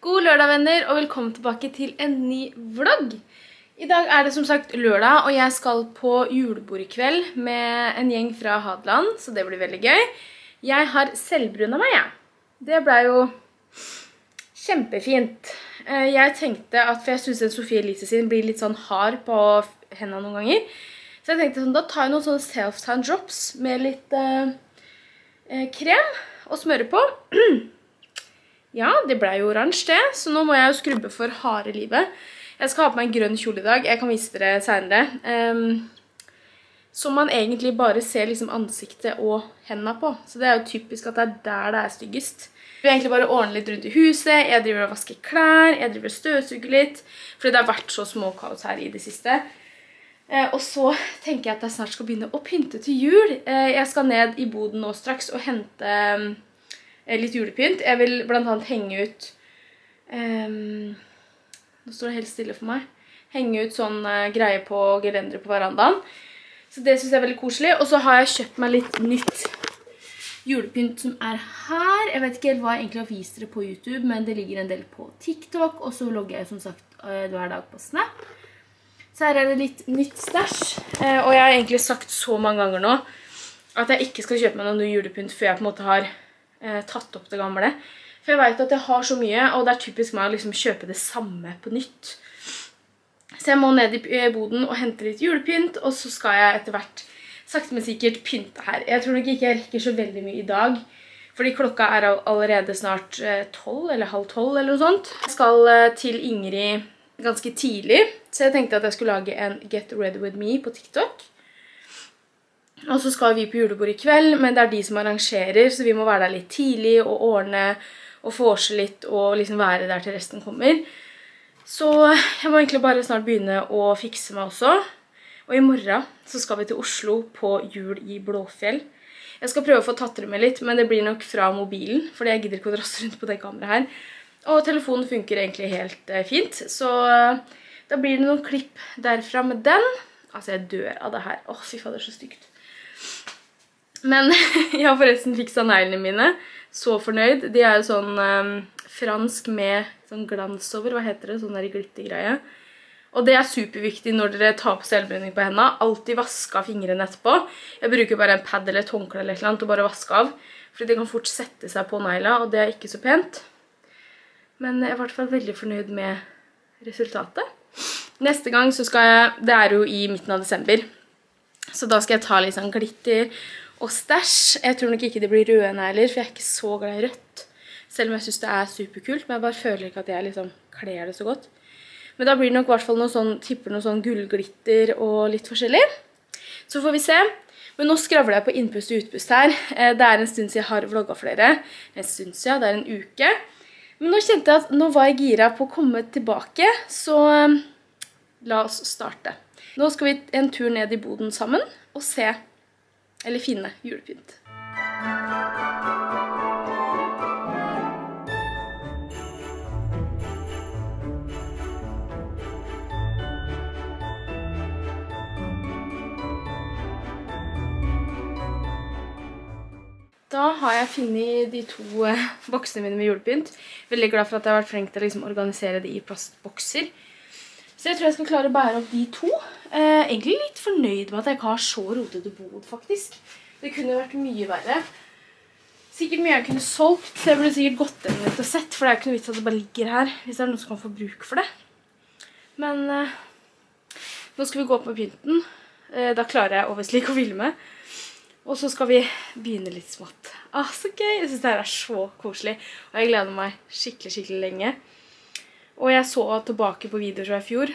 God lørdag, venner, og velkommen tilbake til en ny vlogg. I dag er det som sagt lørdag, og jeg skal på julebord i kveld med en gjeng fra Hadeland, så det blir veldig gøy. Jeg har selvbrunnet meg, ja. Det ble jo kjempefint. Eh, jeg tenkte at, for jeg synes Sofie Elise sin blir litt sånn hard på hendene noen ganger, så jeg tenkte sånn, da tar jeg noen sånne self-tan drops med litt eh, eh krem og smøre på. Ja, det ble jo oransje det, så nå må jeg jo skrubbe for harde livet. Jeg skal ha på meg en grønn kjole i dag, jeg kan vise dere senere. Som man egentlig bare ser liksom ansiktet og hendene på. Så det er jo typisk at det er der det er styggest. Jeg vil egentlig bare ordne litt rundt i huset, jeg driver og vasker klær, jeg driver og støvsuger litt, fordi det har vært så små kaos her i det siste. Eh, og så tenker jeg at jeg snart skal begynne å pynte til jul. Eh, jeg skal ned i boden nå straks og hente Eh, litt julepynt. Jeg vil blant annet henge ut um, Nå står det helt stille for meg. Henge ut sånn uh, greie på gelenderet på verandaen. Så det synes jeg er veldig koselig. Og så har jeg kjøpt meg litt nytt julepynt som er her. Jeg vet ikke helt hva jeg egentlig har vist dere på YouTube, men det ligger en del på TikTok, og så logger jeg som sagt uh, hver dag på Snap. Så her er det litt nytt stæsj, og jeg har egentlig sagt så mange ganger nå at jeg ikke skal kjøpe meg noe julepynt før jeg på en måte har eh, tatt opp det gamle. For jeg vet at jeg har så mye, og det er typisk meg å liksom kjøpe det samme på nytt. Så jeg må ned i eh, boden og hente litt julepynt, og så skal jeg etter hvert sakte men sikkert pynte her. Jeg tror nok ikke jeg rekker så veldig mye i dag, fordi klokka er allerede snart eh, tolv, eller halv tolv eller noe sånt. Jeg skal til Ingrid ganske tidlig, så jeg tenkte at jeg skulle lage en Get Ready With Me på TikTok. Og så skal vi på julebord i kveld, men det er de som arrangerer, så vi må være der litt tidlig og ordne og vorse litt og liksom være der til resten kommer. Så jeg må egentlig bare snart begynne å fikse meg også. Og i morgen så skal vi til Oslo på jul i Blåfjell. Jeg skal prøve å få tatt det med litt, men det blir nok fra mobilen, fordi jeg gidder ikke å drasse rundt på det kameraet her. Og telefonen funker egentlig helt eh, fint, så eh, da blir det noen klipp derfra med den. Altså, jeg dør av det her. Åh, fy faen, det er så stygt. Men jeg har forresten fiksa neglene mine. Så fornøyd. De er jo sånn um, fransk med sånn glans over. Hva heter det? Sånn der glittergreie. Og det er superviktig når dere tar på selvbrenning på hendene. Altid vaske av fingrene etterpå. Jeg bruker bare en pad eller et håndkle eller et eller annet og bare vaske av. Fordi det kan fort sette seg på negla, og det er ikke så pent. Men jeg er i hvert fall veldig fornøyd med resultatet. Neste gang så skal jeg, det er jo i midten av desember, så da skal jeg ta litt sånn glitter og stæsj. Jeg tror nok ikke det blir røde negler, for jeg er ikke så glad i rødt. Selv om jeg synes det er superkult, men jeg bare føler ikke at jeg liksom kler det så godt. Men da blir det nok i hvert fall noe sånn, tipper noe sånn gullglitter og litt forskjellig. Så får vi se. Men nå skravler jeg på innpust og utpust her. Eh, det er en stund siden jeg har vlogget flere. En stund siden, det er en uke. Men nå kjente jeg at nå var jeg gira på å komme tilbake, så eh, la oss starte. Nå skal vi en tur ned i boden sammen og se eller finne julepynt. Da har jeg funnet de to eh, boksene mine med julepynt. Veldig glad for at jeg har vært flink til å liksom organisere det i plastbokser. Så jeg tror jeg skal klare å bære opp de to. Eh, egentlig litt fornøyd med at jeg ikke har så rotete bod, faktisk. Det kunne vært mye verre. Sikkert mye jeg kunne solgt, så jeg burde sikkert gått inn litt og sett, for det er ikke noe vits at det bare ligger her, hvis det er noen som kan få bruk for det. Men eh, nå skal vi gå opp med pynten. Eh, da klarer jeg overslik å filme. Og så skal vi begynne litt smått. Ah, så gøy! Jeg synes det her er så koselig, og jeg gleder meg skikkelig, skikkelig lenge. Og jeg så tilbake på videoer fra i fjor,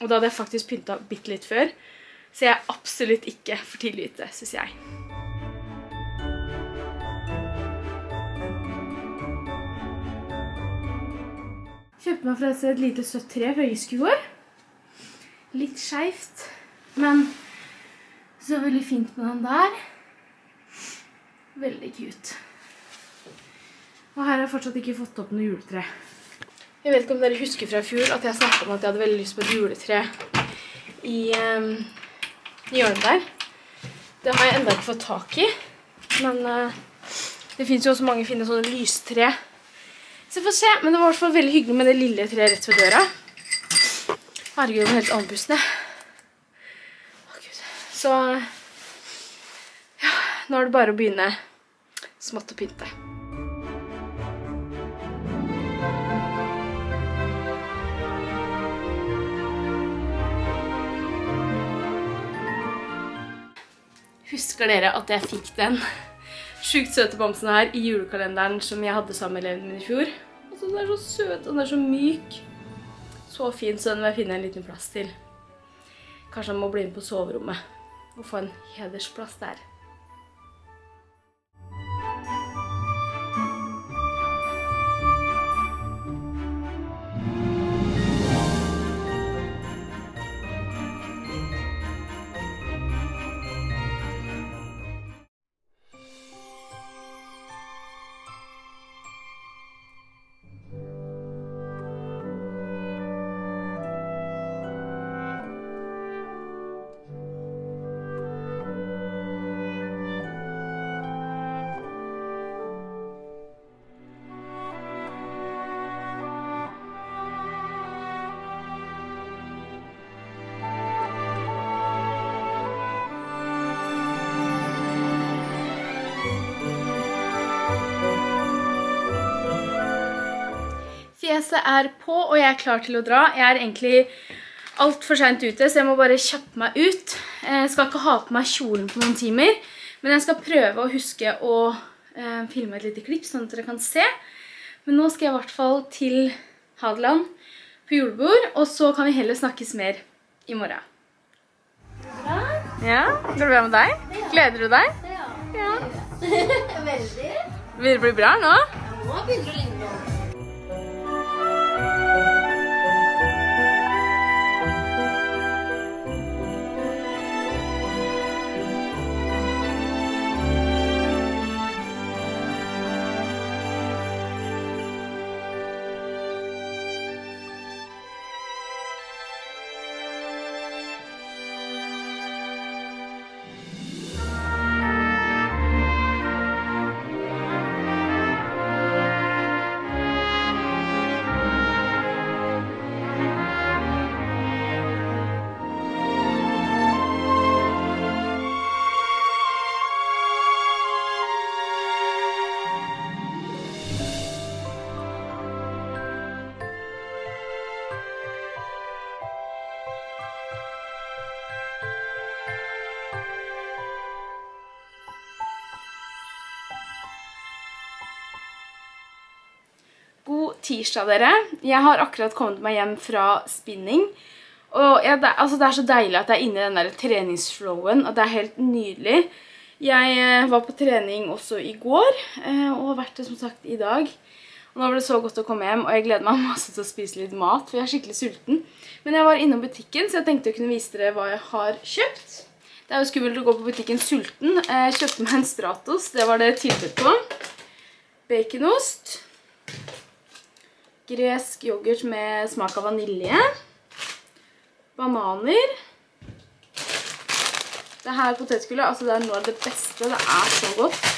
og da hadde jeg faktisk pynta bitte litt før, så jeg er absolutt ikke for tidlig ute, synes jeg. Kjøpte meg forresten et lite søtt tre fra Giskefor. Litt skjevt, men så veldig fint med den der. Veldig cute. Og her har jeg fortsatt ikke fått opp noe juletre. Jeg vet ikke om dere husker fra fjor at jeg snakket om at jeg hadde veldig lyst på et juletre i um, hjørnet der. Det har jeg enda ikke fått tak i, men uh, det finnes jo også mange fine sånne lystre. Så vi får se, men det var i hvert fall veldig hyggelig med det lille treet rett ved døra. Herregud, det var helt. Å, Gud. Så ja, nå er det bare å begynne smått og pynte. Husker dere at jeg fikk den sjukt søte bamsen her i julekalenderen som jeg hadde sammen med elevene mine i fjor? Altså, den er så søt, og den er så myk. Så fin, så den må jeg finne en liten plass til. Kanskje han må bli med på soverommet og få en hedersplass der. Fjeset er på, og jeg er klar til å dra. Jeg er egentlig alt for sent ute, så jeg må bare kjappe meg ut. Jeg skal ikke ha på meg kjolen på noen timer, men jeg skal prøve å huske å eh, filme et lite klipp, sånn at dere kan se. Men nå skal jeg i hvert fall til Hadeland på julebord, og så kan vi heller snakkes mer i morgen. Ja, går det bra med deg? Gleder du deg? Ja. Ja. Veldig. Vil det bli bra nå? Ja, Nå begynner det å ligne tirsdag, dere. Jeg har akkurat kommet meg hjem fra spinning. Og jeg, det, altså det er så deilig at jeg er inne i den der treningsflowen, og det er helt nydelig. Jeg eh, var på trening også i går, eh, og har vært det som sagt i dag. Og nå var det så godt å komme hjem, og jeg gleder meg masse til å spise litt mat, for jeg er skikkelig sulten. Men jeg var innom butikken, så jeg tenkte å kunne vise dere hva jeg har kjøpt. Det er jo skummelt å gå på butikken sulten. Jeg kjøpte meg en Stratos, det var det tilbudt på. Baconost gresk yoghurt med smak av vanilje. Bananer. Det her potetgullet, altså det er noe av det beste. Det er så godt.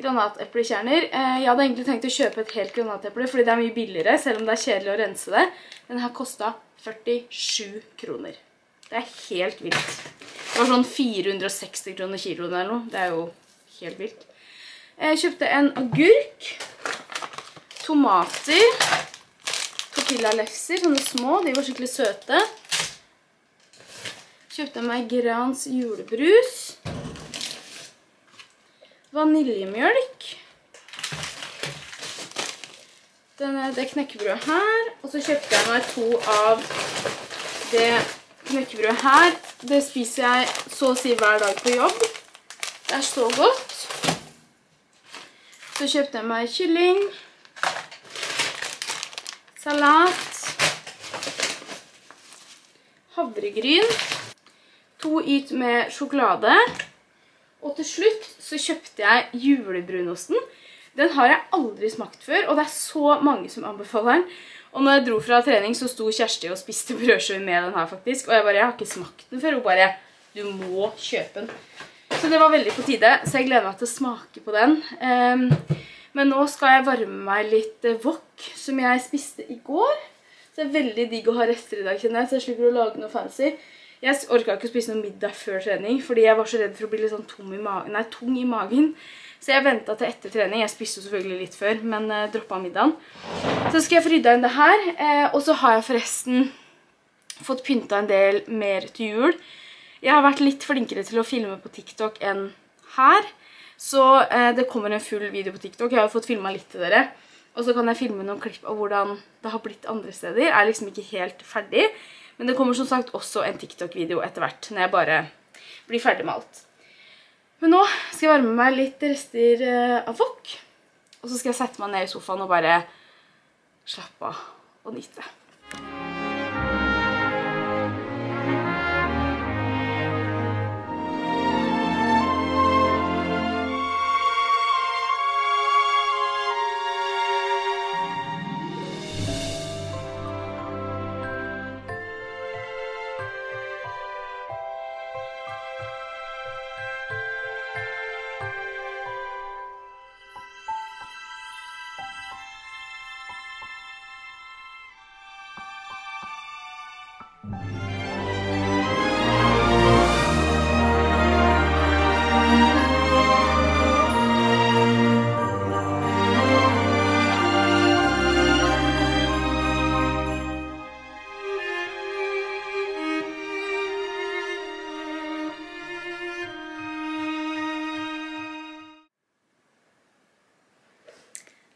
Granateplekjerner. Eh, Jeg hadde egentlig tenkt å kjøpe et helt granateple, fordi det er mye billigere, selv om det er kjedelig å rense det. Den her kostet 47 kroner. Det er helt vilt. Det var sånn 460 kroner kiloen eller noe. Det er jo helt vilt. Jeg kjøpte en agurk tomater, tortillalefser, sånne små, de var skikkelig søte. Kjøpte meg Grans julebrus. Vaniljemjølk. Denne, det knekkebrødet her. Og så kjøpte jeg meg to av det knekkebrødet her. Det spiser jeg så å si hver dag på jobb. Det er så godt. Så kjøpte jeg meg kylling salat, havregryn, to yt med sjokolade, og til slutt så kjøpte jeg julebrunosten. Den har jeg aldri smakt før, og det er så mange som anbefaler den. Og når jeg dro fra trening, så sto Kjersti og spiste brødskive med den her faktisk, og jeg bare, jeg har ikke smakt den før, og bare, du må kjøpe den. Så det var veldig på tide, så jeg gleder meg til å smake på den. Um, Men nå skal jeg varme meg litt eh, wok, som jeg spiste i går. Så det er veldig digg å ha rester i dag, kjenner jeg, så jeg slipper å lage noe fancy. Jeg orka ikke å spise noe middag før trening, fordi jeg var så redd for å bli litt sånn tom i magen, nei, tung i magen. Så jeg ventet til etter trening. Jeg spiste selvfølgelig litt før, men uh, droppet middagen. Så skal jeg få rydda inn det her, eh, og så har jeg forresten fått pynta en del mer til jul. Jeg har vært litt flinkere til å filme på TikTok enn her. Så eh, det kommer en full video på TikTok. Jeg har fått filmet litt til dere. Og så kan jeg filme noen klipp av hvordan det har blitt andre steder. Jeg er liksom ikke helt ferdig. Men det kommer som sagt også en TikTok-video etter hvert, når jeg bare blir ferdig med alt. Men nå skal jeg varme meg litt rester eh, av wok. Og så skal jeg sette meg ned i sofaen og bare slappe av og nyte.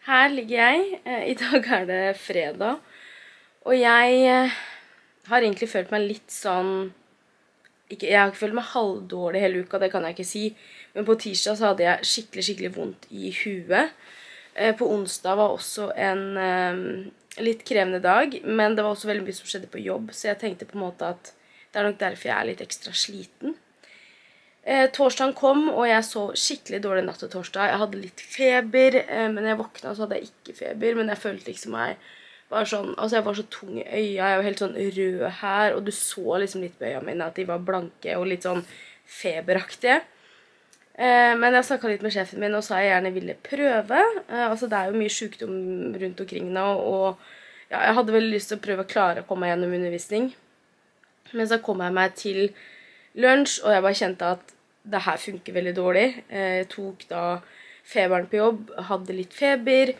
Her ligger jeg. Eh, I dag er det fredag. Og jeg eh, har egentlig følt meg litt sånn ikke, Jeg har ikke følt meg halvdårlig hele uka, det kan jeg ikke si. Men på tirsdag så hadde jeg skikkelig skikkelig vondt i huet. Eh, på onsdag var også en litt krevende dag, men det var også veldig mye som skjedde på jobb, så jeg tenkte på en måte at det er nok derfor jeg er litt ekstra sliten. Eh, torsdagen kom, og jeg sov skikkelig dårlig natt til torsdag. Jeg hadde litt feber, eh, men jeg våkna så hadde jeg ikke feber. Men jeg følte liksom jeg var sånn Altså, jeg var så tung i øya. Jeg var helt sånn rød her, og du så liksom litt på øya mine at de var blanke og litt sånn feberaktige. Eh, men jeg snakka litt med sjefen min og sa jeg gjerne ville prøve. Eh, altså, det er jo mye sykdom rundt omkring nå, og ja, jeg hadde veldig lyst til å prøve å klare å komme meg gjennom undervisning. Men så kom jeg meg til lunsj, og jeg bare kjente at det her funker veldig dårlig. Jeg eh, tok da feberen på jobb, hadde litt feber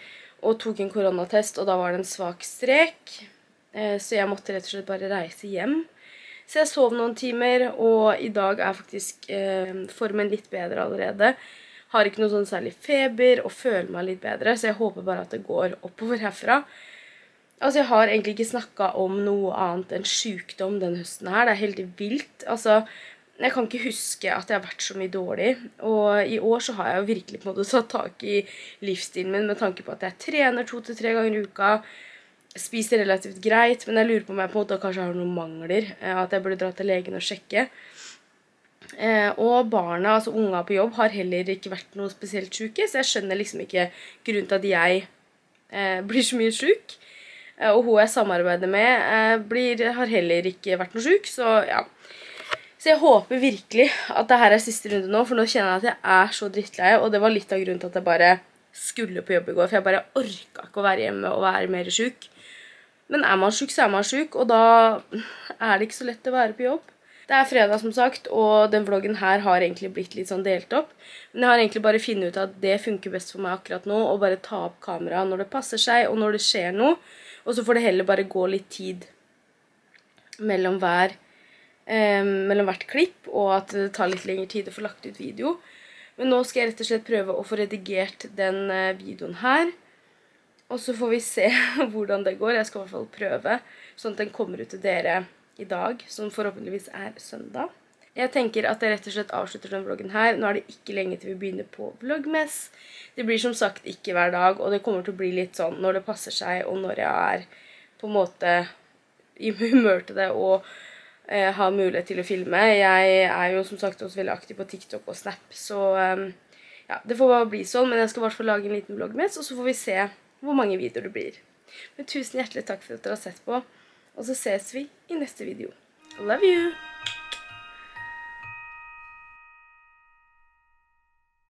og tok en koronatest, og da var det en svak strek. Eh, så jeg måtte rett og slett bare reise hjem. Så jeg sov noen timer, og i dag er faktisk eh, formen litt bedre allerede. Har ikke noe sånn særlig feber og føler meg litt bedre, så jeg håper bare at det går oppover herfra. Altså, Jeg har egentlig ikke snakka om noe annet enn sykdom denne høsten her. Det er helt vilt. Altså, jeg kan ikke huske at jeg har vært så mye dårlig. Og i år så har jeg jo virkelig på en måte tatt tak i livsstilen min med tanke på at jeg trener to til tre ganger i uka. Spiser relativt greit, men jeg lurer på om jeg på en måte kanskje har noen mangler. Eh, at jeg burde dra til legen og sjekke. Eh, og barna, altså unga på jobb, har heller ikke vært noe spesielt syke, så jeg skjønner liksom ikke grunnen til at jeg eh, blir så mye. Eh, og hun jeg samarbeider med, blir, har heller ikke vært noe syk, så ja. Så jeg håper virkelig at det her er siste runde nå, for nå kjenner jeg at jeg er så drittlei. Og det var litt av grunnen til at jeg bare skulle på jobb i går, for jeg bare orka ikke å være hjemme og være mer syk. Men er man syk, så er man syk, og da er det ikke så lett å være på jobb. Det er fredag, som sagt, og den vloggen her har egentlig blitt litt sånn delt opp. Men jeg har egentlig bare funnet ut at det funker best for meg akkurat nå, å bare ta opp kameraet når det passer seg, og når det skjer noe. Og så får det heller bare gå litt tid mellom hver eh, mellom hvert klipp, og at det tar litt lengre tid å få lagt ut video. Men nå skal jeg rett og slett prøve å få redigert den eh, videoen her. Og så får vi se hvordan det går. Jeg skal i hvert fall prøve, sånn at den kommer ut til dere i dag, som forhåpentligvis er søndag. Jeg tenker at jeg rett og slett avslutter denne vloggen her. Nå er det ikke lenge til vi begynner på vloggmess. Det blir som sagt ikke hver dag, og det kommer til å bli litt sånn når det passer seg, og når jeg er på en måte i humør til det, og eh, har mulighet til å filme. Jeg er jo som sagt også veldig aktiv på TikTok og Snap, så um, ja, det får bare bli sånn. Men jeg skal i hvert fall lage en liten vlogg med, og så får vi se hvor mange videoer det blir. Men tusen hjertelig takk for at dere har sett på, og så ses vi i neste video. Love you!